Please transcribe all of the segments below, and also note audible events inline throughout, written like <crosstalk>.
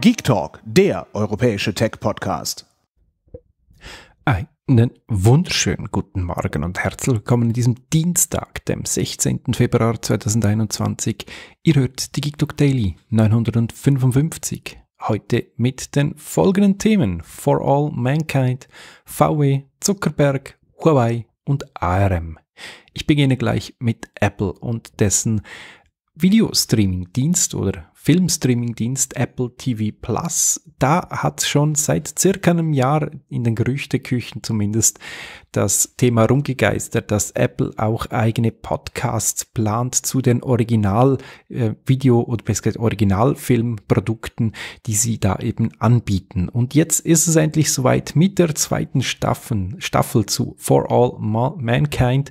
Geek Talk, der europäische Tech-Podcast. Einen wunderschönen guten Morgen und herzlich willkommen in diesem Dienstag, dem 16. Februar 2021. Ihr hört die Geek Talk Daily 955. Heute mit den folgenden Themen: For All Mankind, VW, Zuckerberg, Huawei und ARM. Ich beginne gleich mit Apple und dessen Videostreaming-Dienst oder Filmstreaming-Dienst Apple TV Plus, da hat schon seit circa einem Jahr in den Gerüchteküchen zumindest das Thema rumgegeistert, dass Apple auch eigene Podcasts plant zu den Original-Video- äh, oder besser gesagt Originalfilmprodukten, die sie da eben anbieten. Und jetzt ist es endlich soweit mit der zweiten Staffel, Staffel zu For All Mankind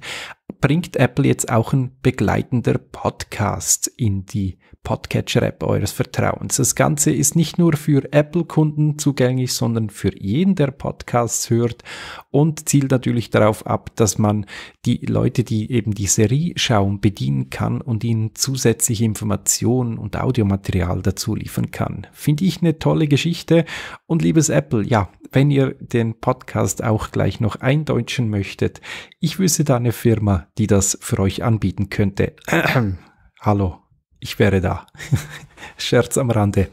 bringt Apple jetzt auch ein begleitender Podcast in die Podcatcher-App eures Vertrauens. Das Ganze ist nicht nur für Apple-Kunden zugänglich, sondern für jeden, der Podcasts hört und zielt natürlich darauf ab, dass man die Leute, die eben die Serie schauen, bedienen kann und ihnen zusätzliche Informationen und Audiomaterial dazu liefern kann. Finde ich eine tolle Geschichte und liebes Apple, ja, wenn ihr den Podcast auch gleich noch eindeutschen möchtet, ich wüsste da eine Firma, die das für euch anbieten könnte. <clears throat> Hallo, ich wäre da. <laughs> Scherz am Rande.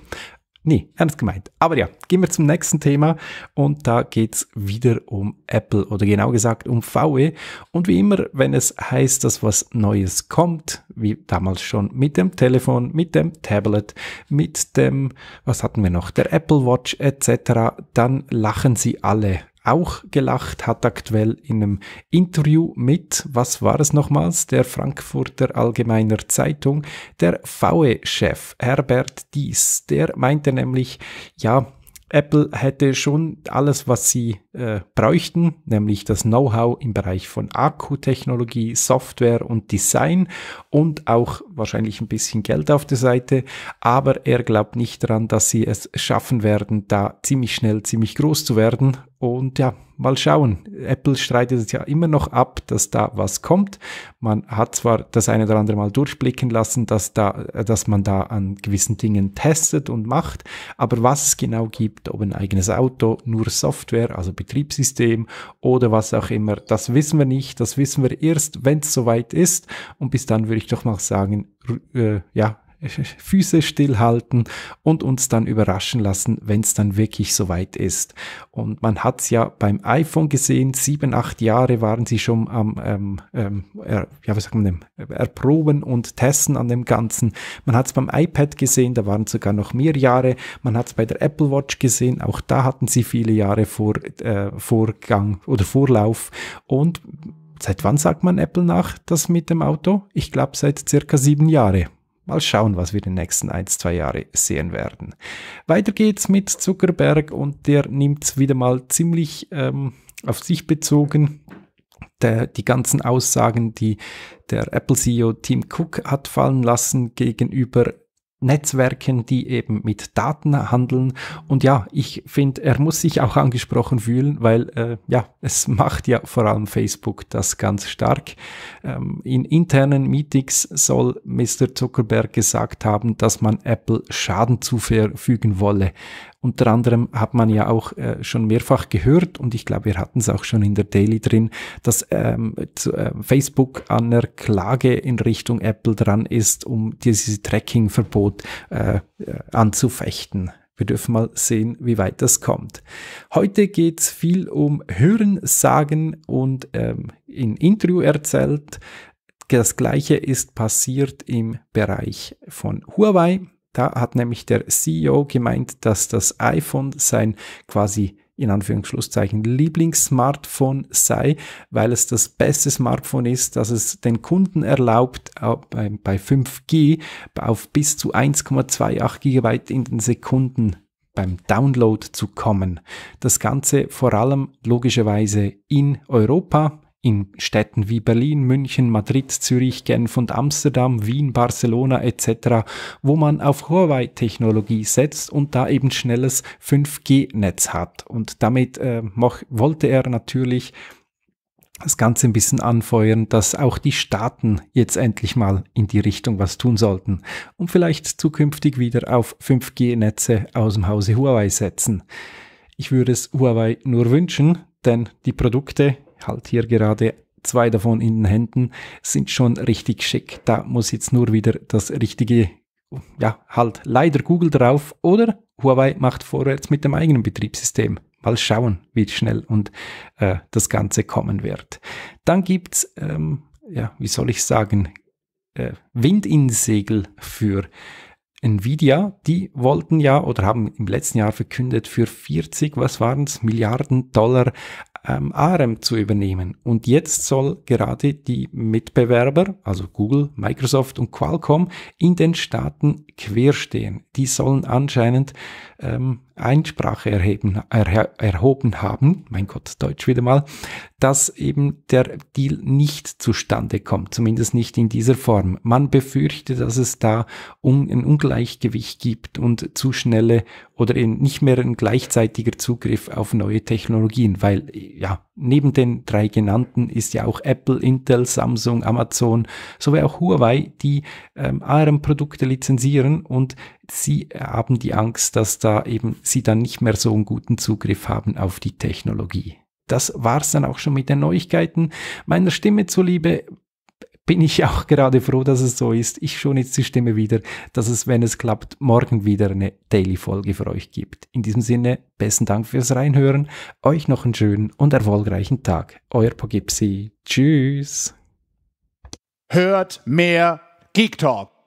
Nee, ernst gemeint. Aber ja, gehen wir zum nächsten Thema und da geht's wieder um Apple oder genau gesagt um VW. Und wie immer, wenn es heißt, dass was Neues kommt, wie damals schon mit dem Telefon, mit dem Tablet, mit dem, was hatten wir noch, der Apple Watch etc., dann lachen sie alle auch gelacht hat aktuell in einem Interview mit, was war es nochmals, der Frankfurter Allgemeiner Zeitung, der VW-Chef Herbert Dies, der meinte nämlich, ja, Apple hätte schon alles, was sie äh, bräuchten, nämlich das Know-how im Bereich von Akkutechnologie, Software und Design und auch wahrscheinlich ein bisschen Geld auf der Seite. Aber er glaubt nicht daran, dass sie es schaffen werden, da ziemlich schnell ziemlich groß zu werden. Und ja, mal schauen. Apple streitet es ja immer noch ab, dass da was kommt. Man hat zwar das eine oder andere Mal durchblicken lassen, dass da, dass man da an gewissen Dingen testet und macht, aber was es genau gibt, ob ein eigenes Auto, nur Software, also Betriebssystem oder was auch immer, das wissen wir nicht. Das wissen wir erst, wenn es soweit ist. Und bis dann würde ich doch mal sagen, äh, ja, <laughs> Füße stillhalten und uns dann überraschen lassen, wenn es dann wirklich soweit ist. Und man hat es ja beim iPhone gesehen, sieben, acht Jahre waren sie schon am ähm, ähm, er, ja, was sagt man dem, erproben und testen an dem Ganzen. Man hat es beim iPad gesehen, da waren sogar noch mehr Jahre. Man hat es bei der Apple Watch gesehen, auch da hatten sie viele Jahre vor, äh, Vorgang oder Vorlauf. Und seit wann sagt man Apple nach, das mit dem Auto? Ich glaube seit circa sieben Jahre. Mal schauen, was wir in den nächsten ein, zwei Jahre sehen werden. Weiter geht's mit Zuckerberg und der nimmt wieder mal ziemlich ähm, auf sich bezogen der, die ganzen Aussagen, die der Apple-CEO Tim Cook hat fallen lassen gegenüber Netzwerken, die eben mit Daten handeln. Und ja, ich finde, er muss sich auch angesprochen fühlen, weil äh, ja, es macht ja vor allem Facebook das ganz stark. Ähm, in internen Meetings soll Mr. Zuckerberg gesagt haben, dass man Apple Schaden zufügen wolle. Unter anderem hat man ja auch äh, schon mehrfach gehört und ich glaube, wir hatten es auch schon in der Daily drin, dass ähm, zu, äh, Facebook an der Klage in Richtung Apple dran ist, um dieses Tracking-Verbot äh, äh, anzufechten. Wir dürfen mal sehen, wie weit das kommt. Heute geht es viel um Hören, Sagen und ähm, in Interview erzählt. Das gleiche ist passiert im Bereich von Huawei. Da hat nämlich der CEO gemeint, dass das iPhone sein quasi in Anführungsschlusszeichen Lieblingssmartphone sei, weil es das beste Smartphone ist, dass es den Kunden erlaubt, bei 5G auf bis zu 1,28 Gigabyte in den Sekunden beim Download zu kommen. Das Ganze vor allem logischerweise in Europa, in Städten wie Berlin, München, Madrid, Zürich, Genf und Amsterdam, Wien, Barcelona etc., wo man auf Huawei-Technologie setzt und da eben schnelles 5G-Netz hat. Und damit äh, wollte er natürlich das Ganze ein bisschen anfeuern, dass auch die Staaten jetzt endlich mal in die Richtung was tun sollten und vielleicht zukünftig wieder auf 5G-Netze aus dem Hause Huawei setzen. Ich würde es Huawei nur wünschen, denn die Produkte, halt hier gerade zwei davon in den Händen, sind schon richtig schick. Da muss jetzt nur wieder das richtige, ja, halt leider Google drauf oder Huawei macht vorwärts mit dem eigenen Betriebssystem mal schauen, wie schnell und äh, das Ganze kommen wird. Dann gibt's, ähm, ja, wie soll ich sagen, äh, Wind in Segel für Nvidia. Die wollten ja oder haben im letzten Jahr verkündet, für 40, was waren es, Milliarden Dollar ähm, ARM zu übernehmen. Und jetzt soll gerade die Mitbewerber, also Google, Microsoft und Qualcomm, in den Staaten querstehen. Die sollen anscheinend ähm, Einsprache erheben, er, erhoben haben, mein Gott, Deutsch wieder mal, dass eben der Deal nicht zustande kommt, zumindest nicht in dieser Form. Man befürchtet, dass es da un, ein Ungleichgewicht gibt und zu schnelle oder nicht mehr ein gleichzeitiger Zugriff auf neue Technologien, weil ja, neben den drei genannten ist ja auch Apple, Intel, Samsung, Amazon sowie auch Huawei, die ähm, ARM-Produkte lizenzieren und sie haben die Angst, dass da eben sie dann nicht mehr so einen guten Zugriff haben auf die Technologie. Das war's dann auch schon mit den Neuigkeiten. Meiner Stimme zuliebe bin ich auch gerade froh, dass es so ist. Ich schon jetzt die Stimme wieder, dass es, wenn es klappt, morgen wieder eine Daily-Folge für euch gibt. In diesem Sinne, besten Dank fürs Reinhören. Euch noch einen schönen und erfolgreichen Tag. Euer Pogipsi. Tschüss. Hört mehr Geek Talk.